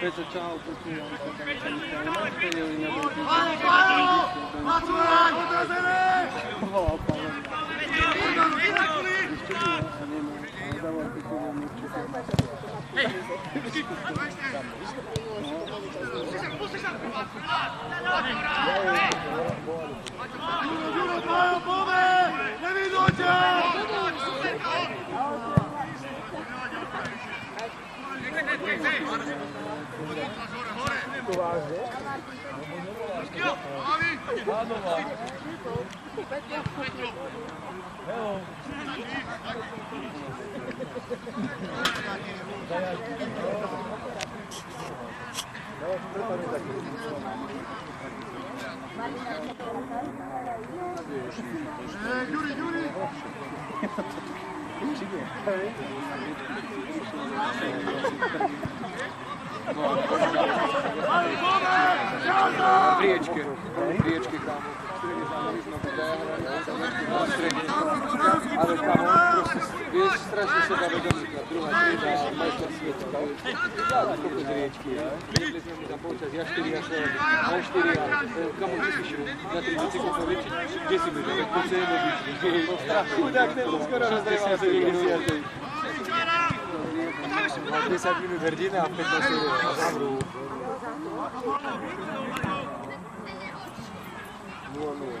Questo ciao, fortuna. Guarda, guarda! Ma tu non Važno. Juri, Juri! Čiguje. Riječke, riječke kamo. Ali kamo, prosto, već strašno se da vedem, druga trida, majstor svijeta, kao da, koliko iz riječke, ja. Jedli sam da počas, ja štiri, ja šest, on štiri, ja, kamo mi pišu, na tri biciklu sam reći, gdje si mi, da me kuce, ne bi, strašno, da, ne, skoro razdrema se, gdje si ja, Voglio sapere per dire a pettacolo. Nuovo nuovo.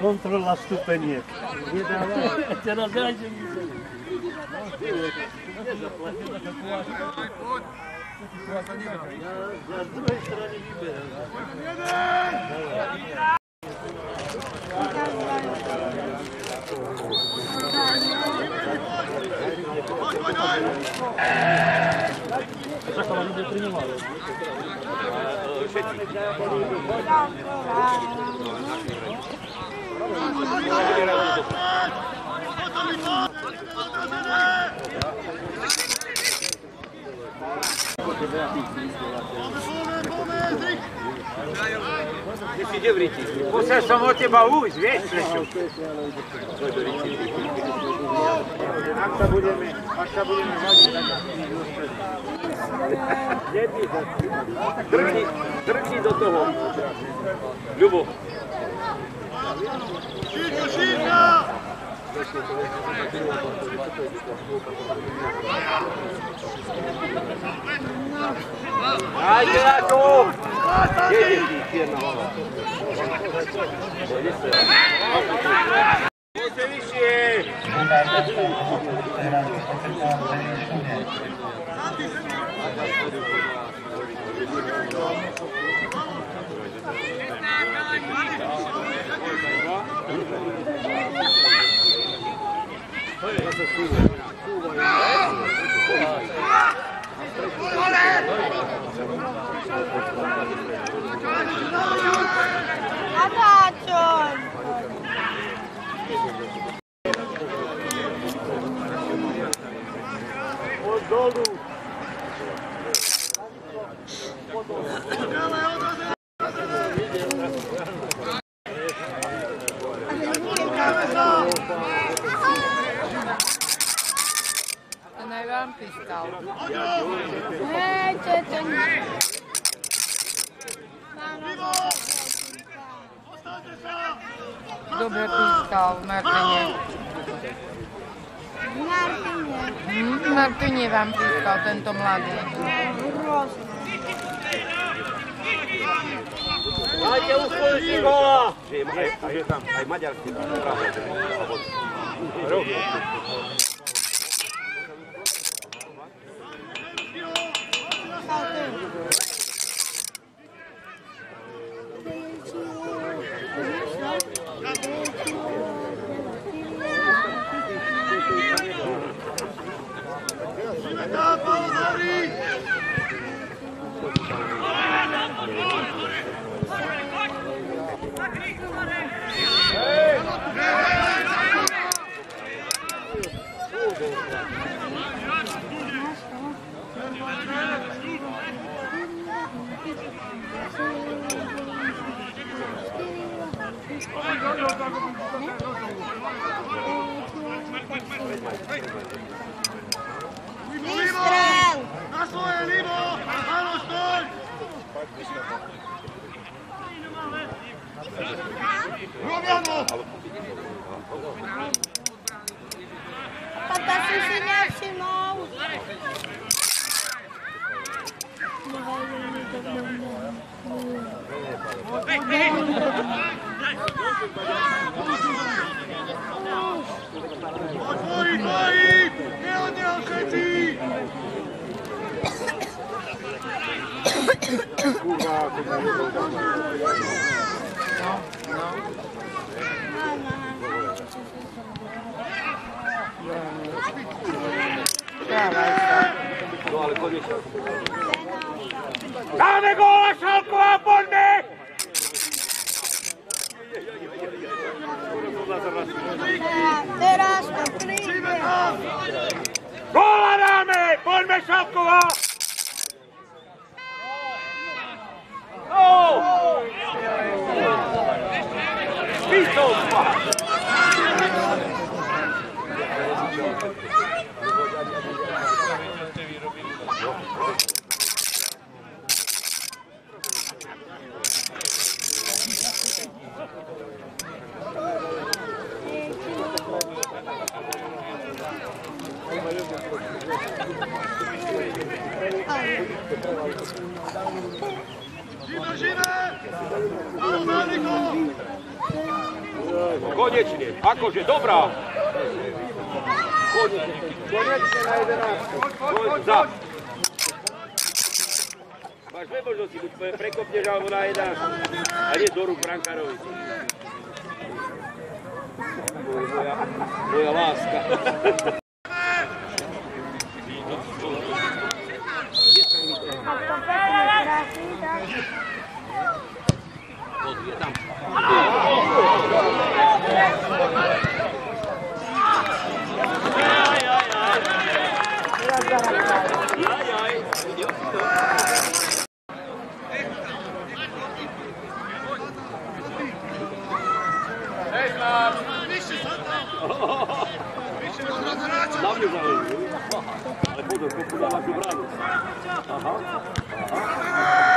Контроластупенек. Це на зранчі Я с другой стороны не беру. Ide v riti. Musel som od teba ujsť, vieš prečo? Ak sa budeme, ak sa budeme vadiť, tak 아, 일어나 줘! 예, 예, 예, 나와. 멋있어요. 세리 씨! Thank you. 好好好 Dobre pískal v Martine. Martinie. Hm, v Martine vám pískal tento mladý. Hrozné. Dajte uspojiti gola! Že je, aj, aj, je tam aj maďarský. Otvori, Koji! Evo ne okreći! Dame gola, ここは Beat those Konečne, akože dobrá. Konečne. Konečne na 11. Poď, za. Máš dve možnosti, buď prekopneš alebo na 11. A nie do rúk brankárovi. Moja láska. Aí, Ale budą, to podała do bramy. Aham. Aham.